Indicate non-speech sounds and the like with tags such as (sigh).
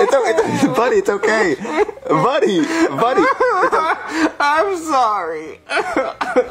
it's, okay, buddy. It's okay, buddy, buddy. It's (laughs) okay. I'm sorry. (laughs)